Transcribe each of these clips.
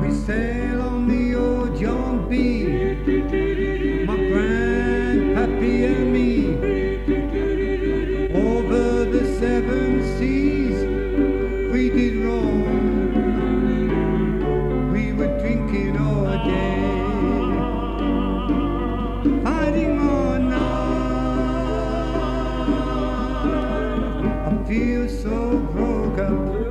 We sail on the old John B. My grandpappy and me. Over the seven seas, we did roam.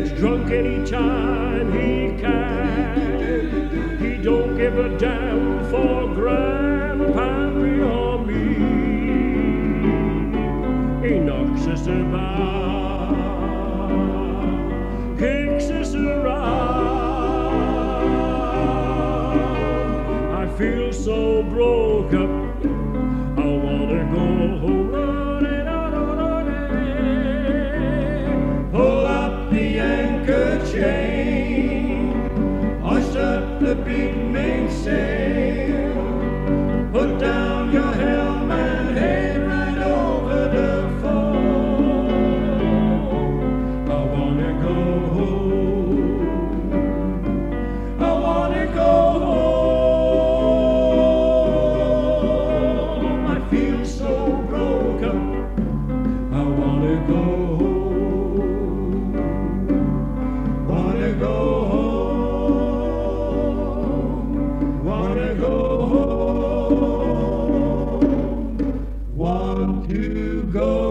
gets drunk any time he can. He don't give a damn for Grandpappy or me. He knocks us about, kicks us around. I feel so broke up. the beat may say. go.